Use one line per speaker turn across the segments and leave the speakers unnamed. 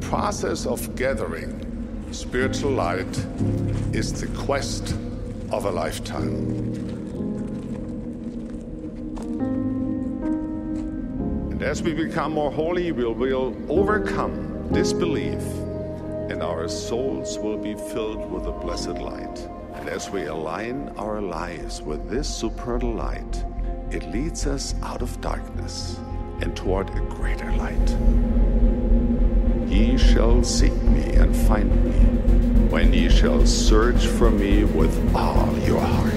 process of gathering spiritual light is the quest of a lifetime. And as we become more holy, we will overcome disbelief, and our souls will be filled with the blessed light. And as we align our lives with this supernal light, it leads us out of darkness and toward a greater light. Ye shall seek me and find me when ye shall search for me with all your heart.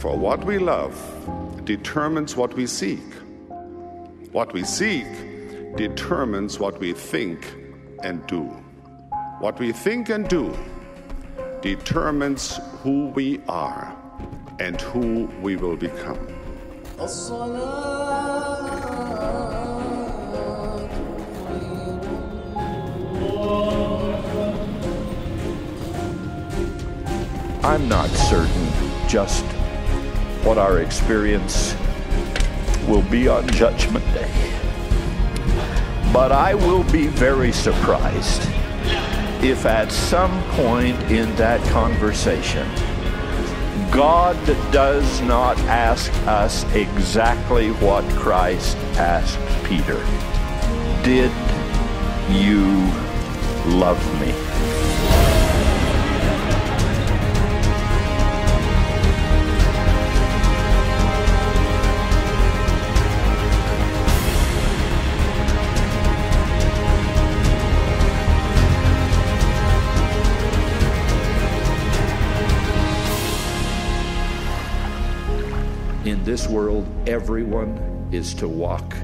For what we love determines what we seek. What we seek determines what we think and do. What we think and do determines who we are and who we will become.
I'm not certain just what our experience will be on Judgment Day. But I will be very surprised if at some point in that conversation, God does not ask us exactly what Christ asked Peter Did you love me? In this world, everyone is to walk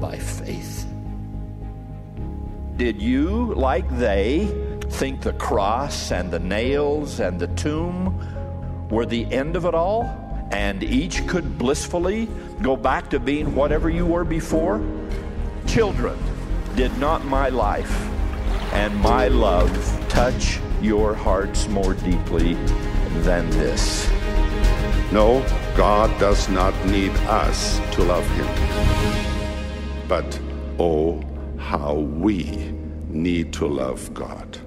by faith. Did you, like they, think the cross and the nails and the tomb were the end of it all? And each could blissfully go back to being whatever you were before? Children, did not my life and my love touch your hearts more deeply than this?
No, God does not need us to love Him. But oh, how we need to love God.